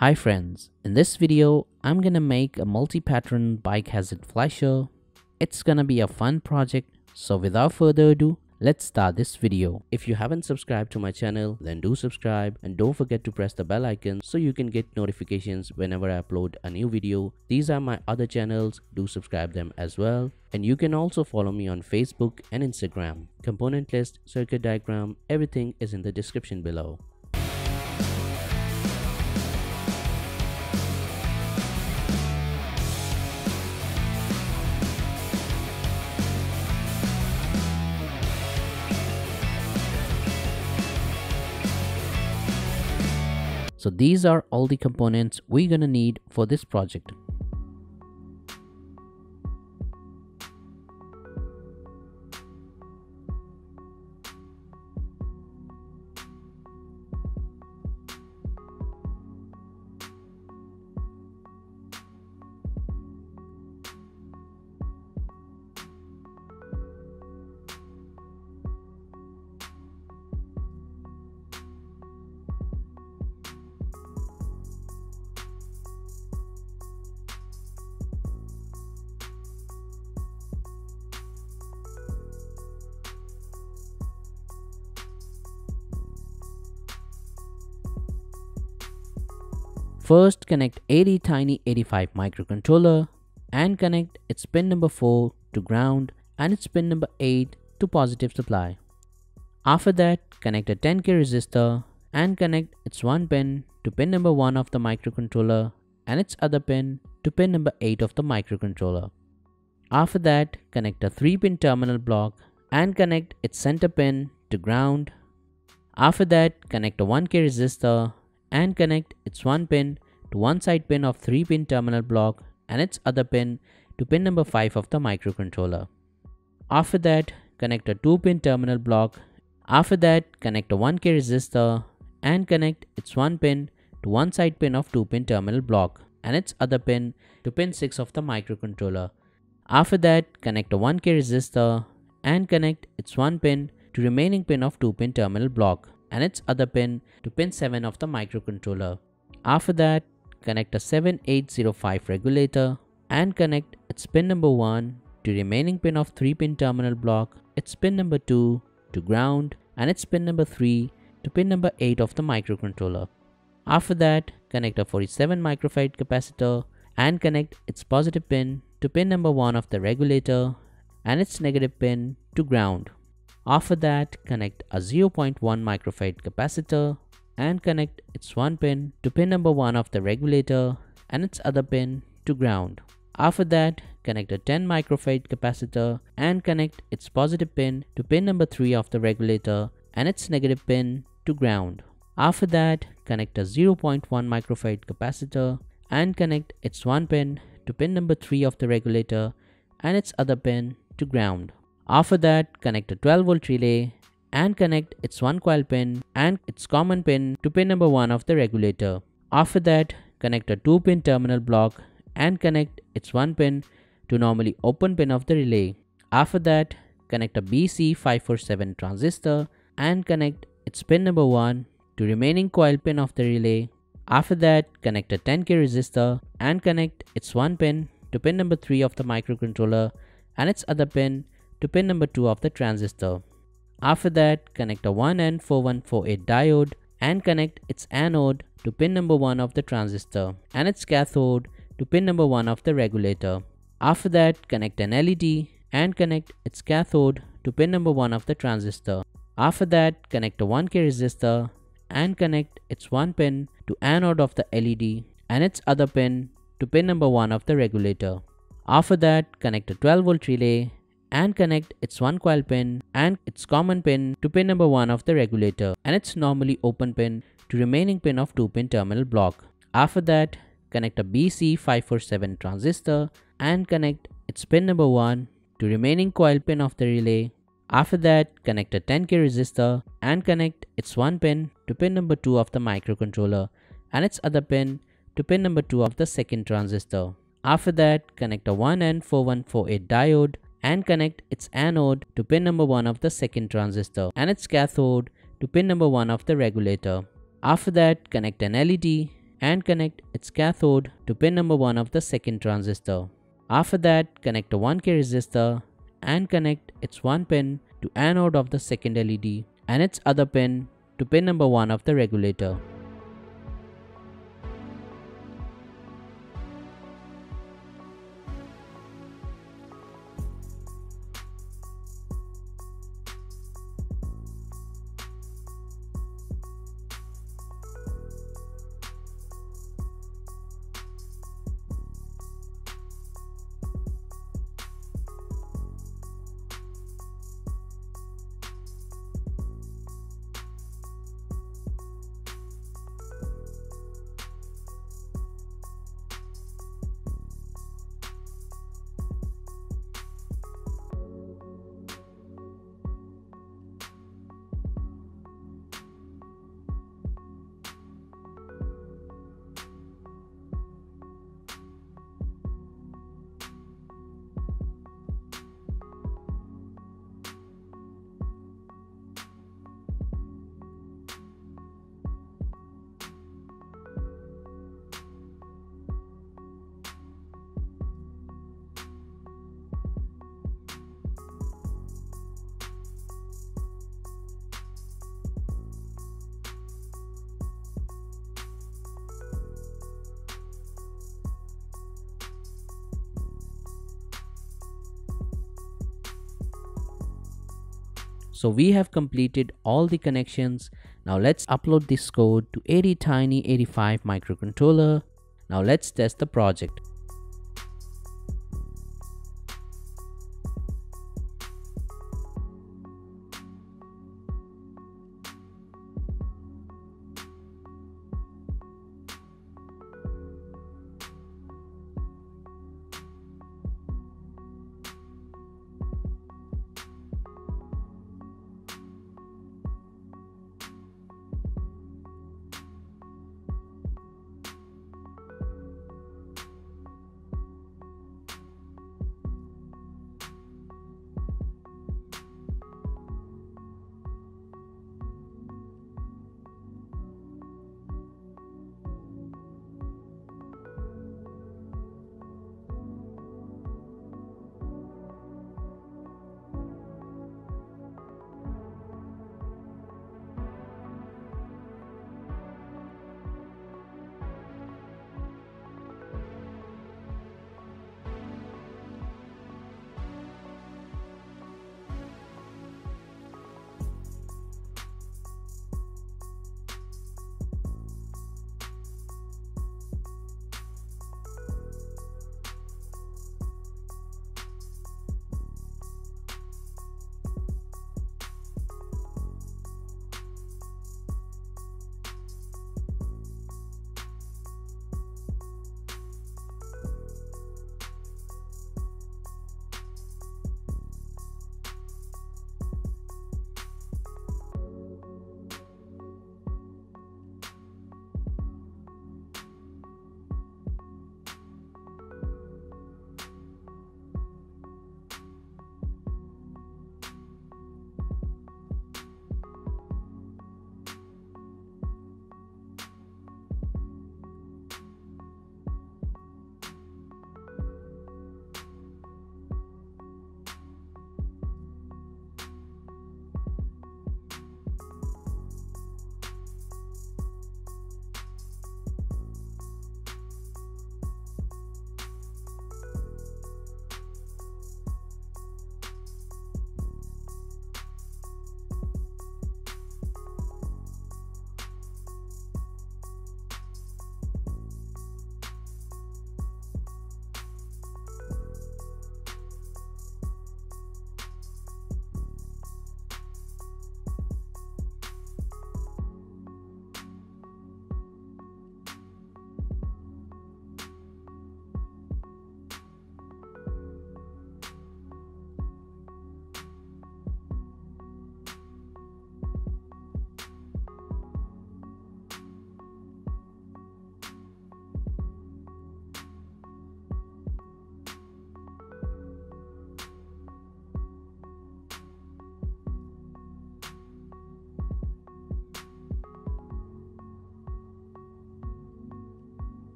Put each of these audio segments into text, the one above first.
Hi friends, in this video I'm gonna make a multi-pattern bike hazard flasher. It's gonna be a fun project so without further ado let's start this video. If you haven't subscribed to my channel then do subscribe and don't forget to press the bell icon so you can get notifications whenever I upload a new video. These are my other channels, do subscribe them as well. And you can also follow me on Facebook and Instagram. Component list, circuit diagram, everything is in the description below. So these are all the components we're gonna need for this project. First connect ATtiny85 microcontroller and connect its pin number 4 to ground and its pin number 8 to positive supply. After that, connect a 10k resistor and connect its one pin to pin number 1 of the microcontroller and its other pin to pin number 8 of the microcontroller. After that, connect a 3 pin terminal block and connect its center pin to ground. After that, connect a 1k resistor and connect its one pin to one side pin of 3 pin terminal block and its other pin to pin number 5 of the microcontroller. After that, connect a 2 pin terminal block. After that, connect a 1k resistor and connect its one pin to one side pin of 2 pin terminal block and its other pin to pin 6 of the microcontroller. After that, connect a 1k resistor and connect its one pin to remaining pin of 2 pin terminal block and its other pin to pin 7 of the microcontroller. After that, connect a 7805 regulator and connect its pin number 1 to remaining pin of 3 pin terminal block, its pin number 2 to ground and its pin number 3 to pin number 8 of the microcontroller. After that, connect a 47 microfarad capacitor and connect its positive pin to pin number 1 of the regulator and its negative pin to ground. After that, connect a 0.1 microfarad capacitor and connect its one pin to pin number 1 of the regulator and its other pin to ground. After that, connect a 10 microfarad capacitor and connect its positive pin to pin number 3 of the regulator and its negative pin to ground. After that, connect a 0.1 microfarad capacitor and connect its one pin to pin number 3 of the regulator and its other pin to ground. After that, connect a 12 volt relay and connect its one coil pin and its common pin to pin number 1 of the regulator. After that, connect a 2 pin terminal block and connect its one pin to normally open pin of the relay. After that, connect a BC547 transistor and connect its pin number 1 to remaining coil pin of the relay. After that, connect a 10k resistor and connect its one pin to pin number 3 of the microcontroller and its other pin to pin number 2 of the transistor. After that, connect a 1N4148 diode and connect its anode to pin number 1 of the transistor and its cathode to pin number 1 of the regulator. After that, connect an LED and connect its cathode to pin number 1 of the transistor. After that, connect a 1K resistor and connect its one pin to anode of the LED and its other pin to pin number 1 of the regulator. After that, connect a 12 volt relay and connect its one coil pin and its common pin to pin number 1 of the regulator and its normally open pin to remaining pin of 2 pin terminal block. After that, connect a BC547 transistor and connect its pin number 1 to remaining coil pin of the relay. After that, connect a 10k resistor and connect its one pin to pin number 2 of the microcontroller and its other pin to pin number 2 of the second transistor. After that, connect a 1N4148 diode and connect its anode to pin number 1 of the second transistor and its cathode to pin number 1 of the regulator. After that, connect an LED and connect its cathode to pin number 1 of the second transistor. After that, connect a 1k resistor and connect its one pin to anode of the second LED and its other pin to pin number 1 of the regulator. So we have completed all the connections. Now let's upload this code to ATtiny85 microcontroller. Now let's test the project.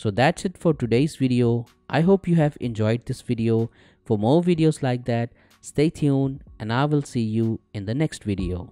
So that's it for today's video. I hope you have enjoyed this video. For more videos like that, stay tuned and I will see you in the next video.